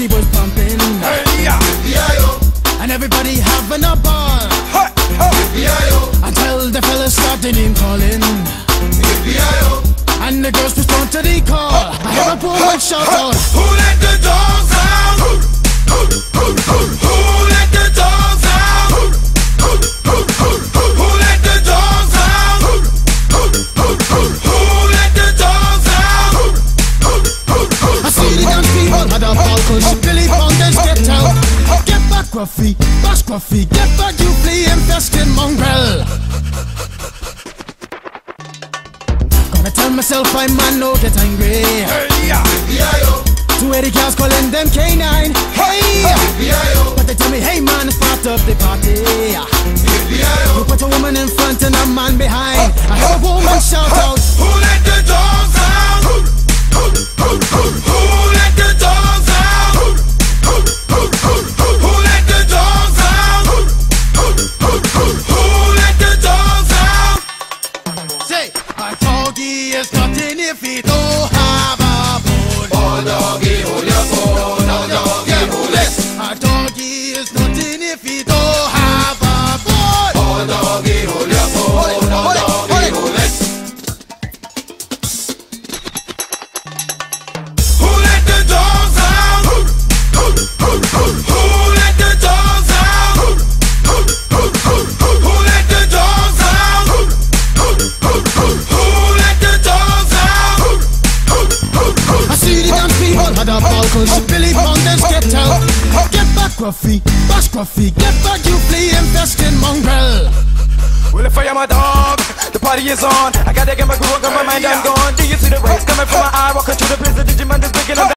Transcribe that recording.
party was pumping. Hey, yeah. And everybody having a ball. Hey, hey. Until the fellas started name calling. And the girls respond to the call. I hear a woman shout out. Who let the dogs a ball cause Billy Fountains get out. Get back, Gruffy, bash Gruffy, get back, you flea infested mongrel. Gonna tell myself I'm man, no get angry. Hey, yeah. Two eighty cows calling them canine. Hey! But they tell me, hey man, it's part of the party. You put a woman in doggy is nothing if he don't have young people had a ball cause Billy Fountains get out. Get back, Gruffy, bash Gruffy, get back, you flea infested mongrel. Well, if I am a dog, the party is on. I gotta get my groove on, my mind, I'm gone. Do you see the rays coming from my eyes?